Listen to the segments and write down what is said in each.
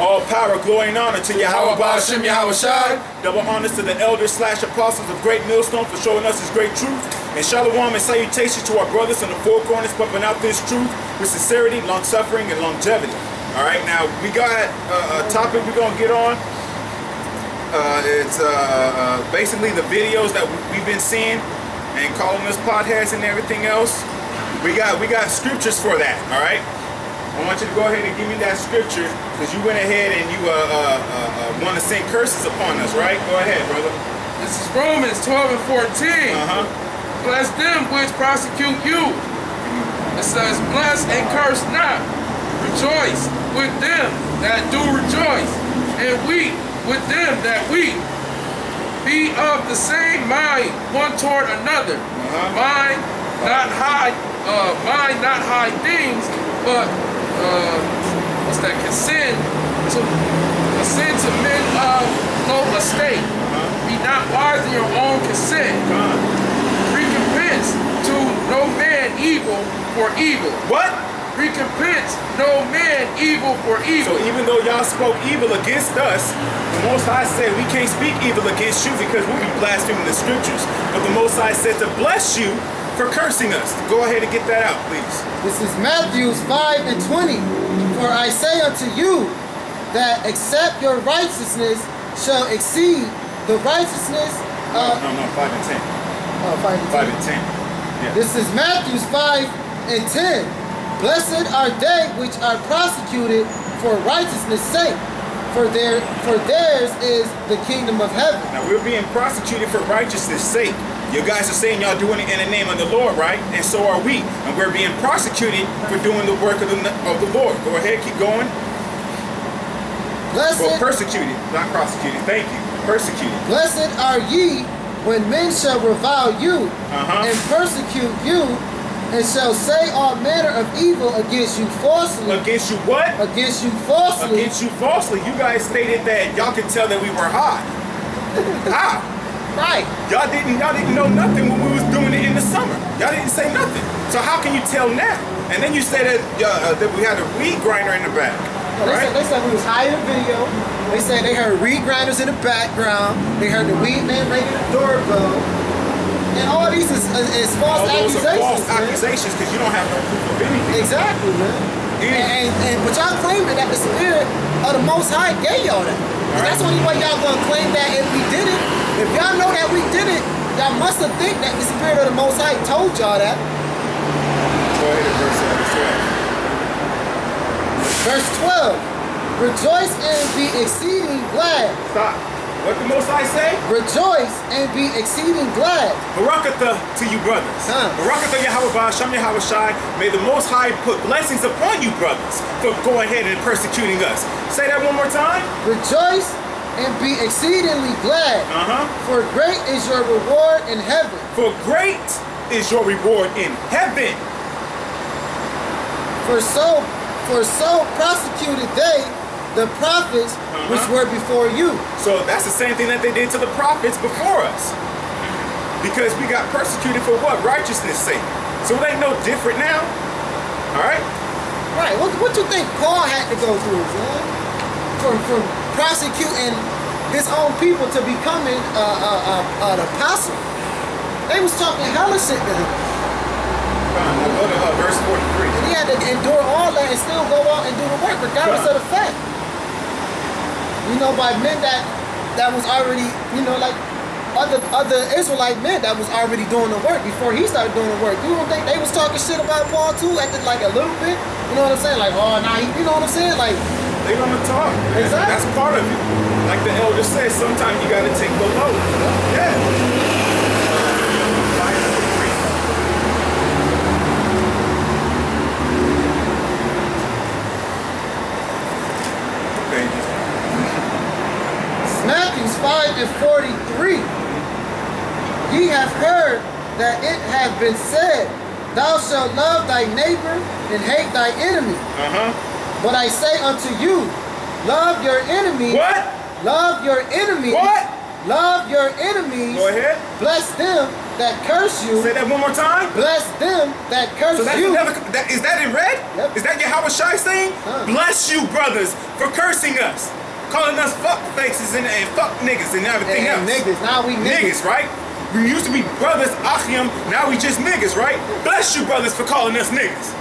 All power, glory, and honor to Yahweh Hashem Yahweh Shai. Double honors to the elders slash apostles of Great Millstone for showing us his great truth. And shalom and salutations to our brothers in the four corners pumping out this truth with sincerity, long suffering, and longevity. All right, now we got a, a topic we're gonna get on. Uh, it's uh, uh, basically the videos that we've been seeing and calling us potheads and everything else. We got we got scriptures for that. All right. I want you to go ahead and give me that scripture because you went ahead and you uh, uh, uh, want to send curses upon us, right? Go ahead, brother. This is Romans 12 and 14. Uh-huh. Bless them which prosecute you. It says, bless and curse not. Rejoice with them that do rejoice, and weep with them that weep. Be of the same mind one toward another. Uh-huh. Mind not high, uh, mind not high things, but uh, what's that? Consent to consent to men of low estate. Be not wise in your own consent. Recompense to no man evil for evil. What? Recompense no man evil for evil. So even though y'all spoke evil against us, the Most High said we can't speak evil against you because we'll be blaspheming the scriptures. But the Most High said to bless you for cursing us. Go ahead and get that out, please. This is Matthew 5 and 20. For I say unto you that except your righteousness shall exceed the righteousness No, of... no, no, 5 and 10. Oh, 5 and 5 10. and 10. Yeah. This is Matthew 5 and 10. Blessed are they which are prosecuted for righteousness' sake, for their for theirs is the kingdom of heaven. Now we're being prosecuted for righteousness' sake. You guys are saying y'all doing it in the name of the Lord, right? And so are we. And we're being prosecuted for doing the work of the, of the Lord. Go ahead, keep going. Blessed, Well, persecuted, not prosecuted. Thank you. Persecuted. blessed are ye when men shall revile you Uh-huh. and persecute you, and shall say all manner of evil against you falsely. Against you what? Against you falsely. Against you falsely. You guys stated that y'all could tell that we were hot. How? Right. Y'all didn't y'all didn't know nothing when we was doing it in the summer. Y'all didn't say nothing. So how can you tell now? And then you said that uh, that we had a weed grinder in the back. Well, they, Right? said, they said we was hiding the video. They said they heard reed grinders in the background. They heard the weed man ringing the doorbell. And all these is, is, is false All those are accusations. false man. accusations because you don't have no proof of anything. Exactly, man. And, and, and but y'all claiming that the spirit of the Most High gave y'all that. 'Cause That's the only way y'all gonna claim that if we did it. If y'all know that we did it, y'all must have think that the spirit of the Most High told y'all that. Go ahead and verse uh, Verse 12. Rejoice and be exceeding glad. Stop. What the Most High say? Rejoice and be exceeding glad. Barakatha to you brothers. Huh. Barakatha Yahweh Ba'asham Yahweh Shai. May the Most High put blessings upon you brothers for going ahead and persecuting us. Say that one more time. Rejoice and be exceedingly glad. Uh-huh. For great is your reward in heaven. For great is your reward in heaven. For so for so prosecuted they the prophets which Uh-huh. were before you. So that's the same thing that they did to the prophets before us. Because we got persecuted for what? Righteousness' sake. So it ain't no different now. All right? Right. What what you think Paul had to go through, man? From from prosecuting his own people to becoming uh, uh, uh, an apostle. They was talking hella shit to him. Verse 43. And he had to endure all that and still go out and do the work, regardless of the fact. You know, by men that that was already, you know, like other other Israelite men that was already doing the work before he started doing the work. You don't think they was talking shit about Paul too the, like a little bit? You know what I'm saying? Like, oh, nah, you know what I'm saying? Like, They gonna talk. Exactly. That's part of it. Like the elder says, sometimes you gotta take the load. Yeah. Line number three. Okay, Matthews 5 and 43. Ye have heard that it hath been said, Thou shalt love thy neighbor and hate thy enemy. Uh-huh. But I say unto you, love your enemy. What? Love your enemy. What? Love your enemies. Go ahead. Bless them that curse you. Say that one more time. Bless them that curse So that's you. another, that, is that in red? Yep. Is that Yahweh Shai saying? Huh. Bless you, brothers, for cursing us. Calling us fuck faces and, and fuck niggas and everything and, and else. niggas. Now we niggas. Niggas, right? We used to be brothers, Achim, now we just niggas, right? Bless you, brothers, for calling us niggas.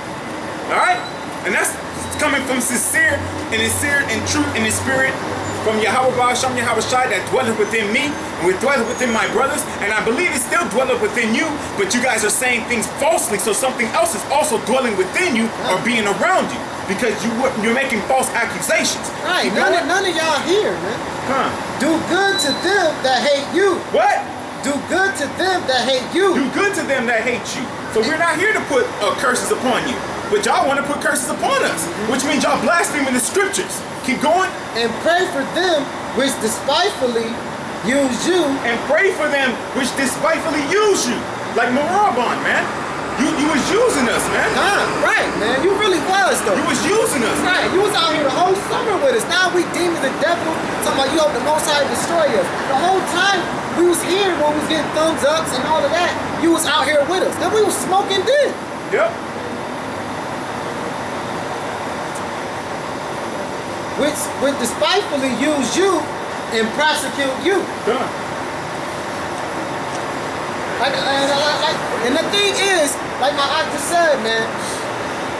Alright? And that's coming from sincere and sincere and truth in the spirit from Yahweh Ba'asham Yahweh Shai that dwelleth within me and we dwelleth within my brothers. And I believe it still dwelleth within you, but you guys are saying things falsely, so something else is also dwelling within you or being around you. Because you, you're making false accusations. Right. You know None of, none of y'all here, man. Huh. Do good to them that hate you. What? Do good to them that hate you. Do good to them that hate you. So we're not here to put uh, curses upon you. But y'all want to put curses upon us, which means y'all blaspheming the scriptures. Keep going And pray for them which despitefully use you. and pray for them which despitefully use you. Like Moraban, man. You you was using us, man. Huh, right, man. You really was, though. You was using us. Right, you was out here the whole summer with us. Now we demons and devil. Talking about you hope the Most High destroy us. The whole time we was here when we was getting thumbs ups and all of that. You was out here with us. Then we was smoking then. Yep. Which would despitefully use you and prosecute you. Done. Like, and, like, like, and the thing is, like my aunt just said, man,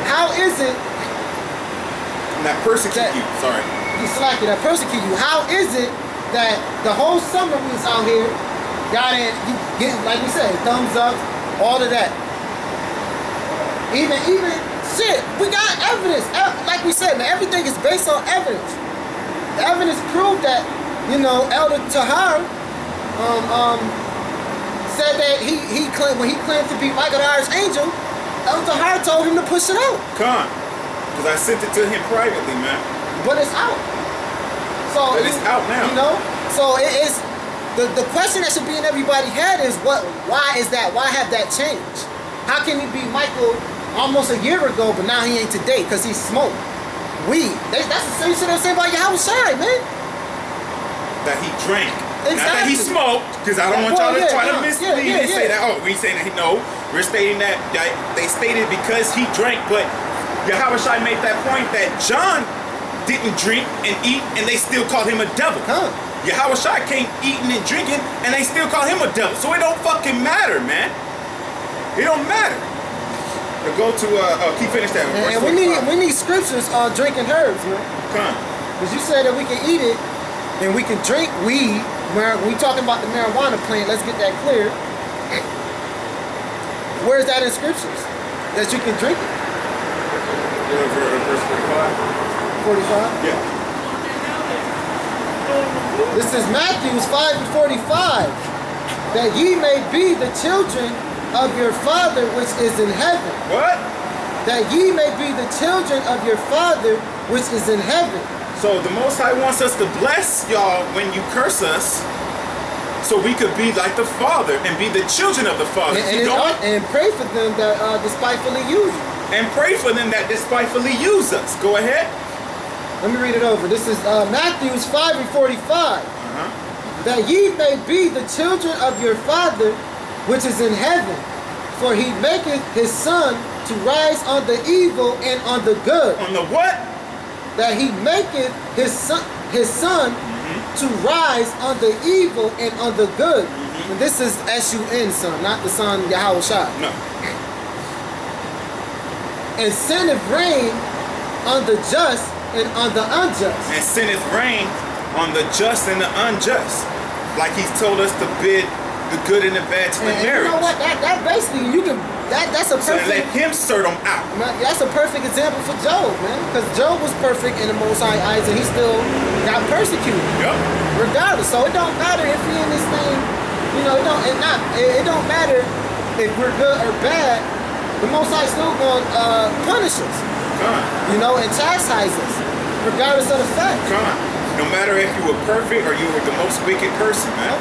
how is it And that persecute That- you. Sorry. you slack it, that persecute you? How is it that the whole summer we was out here, y'all didn't you get like we said, thumbs up, all of that. Even even shit, we got evidence. Like we said, man, everything is based on evidence. The evidence proved that, you know, Elder Tahar um, um, said that he he claimed when he claimed to be Michael the Archangel, Elder Tahar told him to push it out. Con. Because I sent it to him privately, man. but it's out. So But it's out now. You know, so it is. The, the question that should be in everybody's head is what? Why is that? Why have that changed? How can he be Michael almost a year ago, but now he ain't today because he smoked weed? They, that's the same shit they're saying about Yahweh Shai, man. That he drank. Not that he smoked, because I don't want Well, y'all to yeah, try to yeah, mislead yeah, and say that, oh, we saying that he, no. We're stating that, that they stated because he drank, but Yahweh Shai made that point that John didn't drink and eat, and they still called him a devil. Huh? Yahweh Shai can't eating and drinking, and they still call him a devil. So it don't fucking matter, man. It don't matter. But go to, uh, uh keep finish that. And, and we need we need scriptures on drinking herbs, man. Come. Because you said that we can eat it and we can drink weed. Where we talking about the marijuana plant, let's get that clear. Where is that in scriptures? That you can drink it? Uh, ver- Verse 45. 45. Yeah. This is Matthews 5 and 45. That ye may be the children of your Father which is in heaven. What? That ye may be the children of your Father which is in heaven. So the Most High wants us to bless y'all when you curse us, so we could be like the Father and be the children of the Father. And, and, and pray for them that uh, despitefully use you. and pray for them that despitefully use us. Go ahead. Let me read it over. This is uh, Matthews 5 and 45. Uh-huh. That ye may be the children of your Father which is in heaven. For he maketh his sun to rise on the evil and on the good. On the what? That he maketh his son, his son mm-hmm. to rise on the evil and on the good. Mm-hmm. And this is S-U-N son, not the son Yahweh Shai. No. And sendeth rain on the just and on the unjust. And sendeth rain on the just and the unjust. Like he's told us to bid the good and the bad to the And, and you know what? That that basically you can that that's a perfect. So let him sort them out. man, that's a perfect example for Job, man. Because Job was perfect in the Most High eyes, and he still got persecuted, Yup. regardless. So it don't matter if he in this thing, you know, it don't it not it, it don't matter if we're good or bad. The Most High still gonna uh, punish us, Come. you know, and chastise us, regardless of the fact. Come. No matter if you were perfect or you were the most wicked person, man.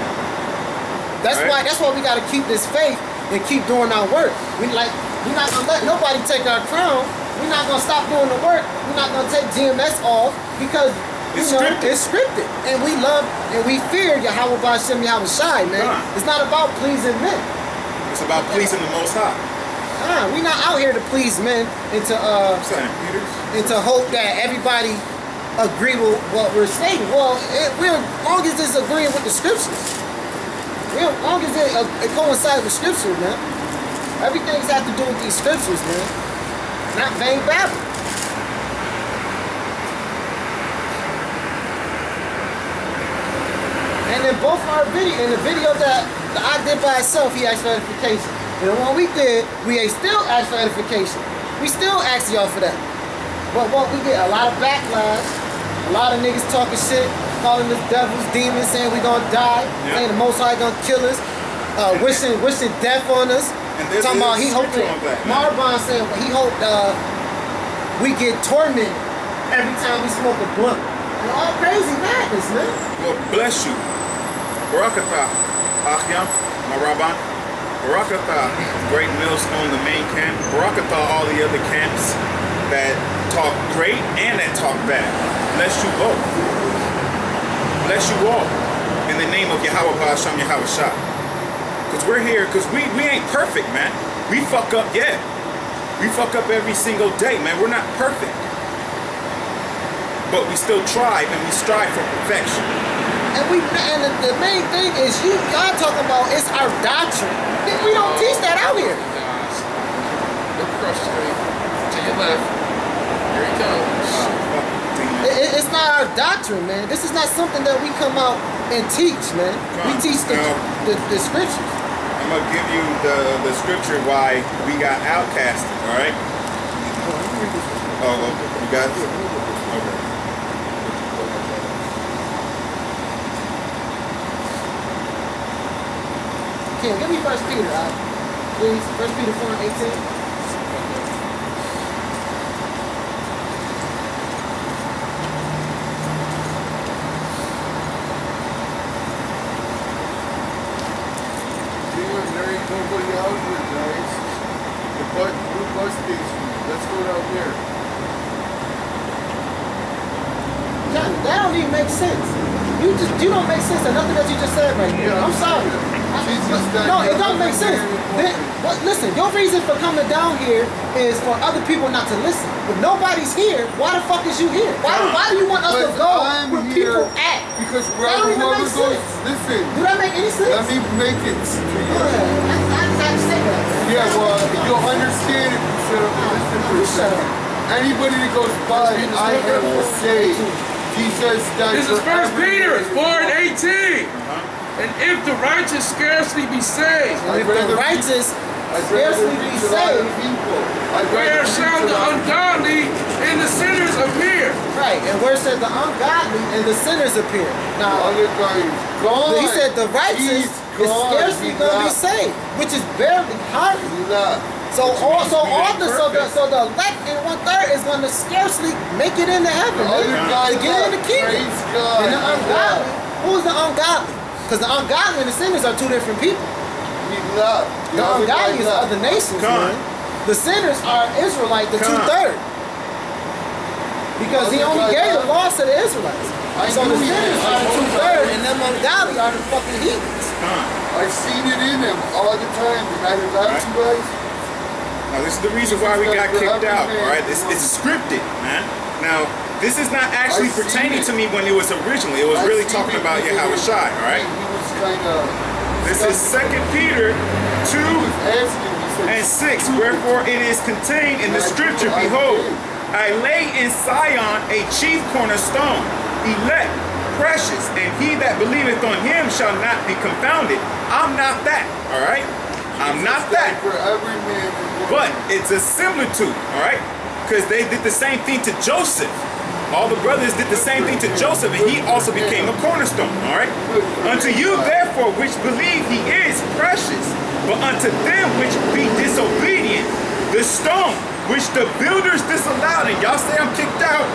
That's Right. why that's why we gotta keep this faith and keep doing our work. We like we're not gonna let nobody take our crown. We're not gonna stop doing the work. We're not gonna take GMS off because It's know scripted. it's scripted. And we love and we fear Yahweh Bashem Yahweh Shai, man. Right. It's not about pleasing men. It's about pleasing the Most High. Nah, we not out here to please men and to uh and to hope that everybody agree with what we're saying. Well, it, we're as long as it's agreeing with the scriptures. As long as it, uh, it coincides with scripture, man. Everything's got to do with these scriptures, man. Not vain babble. And in both our video, in the video that, I did by itself, he asked for edification. And the one we did, we still asked for edification. We still ask y'all for that. But what we get, a lot of backlash, a lot of niggas talking shit, calling us devils, demons, saying we're gonna die, Yeah. saying the Most High gonna kill us, uh, wishing wishing death on us. Talking about he there's hoped scripture on that, man. Marbon said he hoped uh, we get tormented every time we smoke a blunt. And all crazy madness, man. Well, bless you. Barakatah, Achyam, Maraban. Barakatah, Great Millstone, the main camp. Barakatah, all the other camps that talk great and that talk bad. Bless you both. Bless you all. In the name of Yahweh Ba'asham Yahweh Shah. Because we're here, because we, we ain't perfect, man. We fuck up, yeah. We fuck up every single day, man. We're not perfect. But we still try and we strive for perfection. And we and the, the main thing is you y'all talking about it's our doctrine. We don't oh, teach that out here. Guys, look across the street to your left. Here he comes. It, it- it's not our doctrine, man. This is not something that we come out and teach, man. We teach the, the, the scriptures. I'm gonna give you the the scripture why we got outcasted. All right. Oh, oh, you got it. Okay. Ken, give me First Peter, uh, please. First Peter 4 and 18. Nobody out here, guys. The bus, new bus station. Let's go down there. John, that don't even make sense. You just you don't make sense to nothing that you just said right here. Yeah, I'm sorry. I- Jesus died no, it for don't make sense. every Then, listen, your reason for coming down here is for other people not to listen. If nobody's here, why the fuck is you here? Why, do- why do you want us to go I'm where here people at? Because That wherever don't even whoever make goes, sense. listen, Do that make any sense? let me make it to you. ahead. I, I just have to say that. Yeah, well, you'll understand if you shut up and listen for You a shut second. up. Anybody that goes by, I have to say, Jesus died This is for First Peter man. 4 and 18. And if the righteous scarcely be saved, I'd If the righteous scarcely be reach a lot of saved, people. I'd where rather shall the ungodly and the sinners appear? right, and where said the ungodly and the sinners appear. Now, other guy is he said the righteous is scarcely going to be saved, which is barely hardly. He's. So all, so we all the so the perfect. so the elect in one third is going to scarcely make it into heaven. The other to get in the kingdom. And the ungodly, who's the ungodly? Because the ungodly and the sinners are two different people. He left. The ungodly is left. other nations, Come man. The sinners are Israelite, the Come two on. Because he only gave the left. laws to the Israelites. I so the knew he sinners are I the know two that. third, and them ungodly are the fucking heathens. I've seen it in them all the time. And I have Right. guys. Now this is the reason why we got kicked out. All right, it's, it's scripted, man. Now this is not actually pertaining to me when it was originally. It was really talking about Yahweh Shai. All right. He was kind of. This is Second Peter two asking. He said, and 6. Wherefore it is contained in the scripture, Behold, I lay in Sion a chief cornerstone, elect, precious, and he that believeth on him shall not be confounded. I'm not that, all right? I'm not that. For every man. and woman. But it's a similitude, all right? Because they did the same thing to Joseph. All the brothers did the same thing to Joseph, and he also became a cornerstone, all right? Unto you, therefore, which believe he is precious, but unto them which be disobedient, the stone which the builders disallowed, and y'all say I'm kicked out,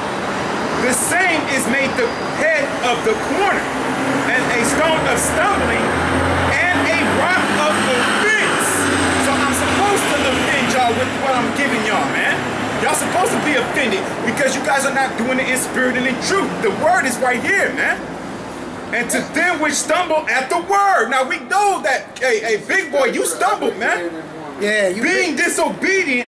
the same is made the head of the corner, and a stone of stumbling, and a rock of offense. So I'm supposed to offend y'all with what I'm giving y'all, man. Y'all supposed to be offended because you guys are not doing it in spirit and in truth. The word is right here, man. and to them which stumble at the word. Now we know that, hey, hey, big boy, you stumbled, man. Yeah, you Being disobedient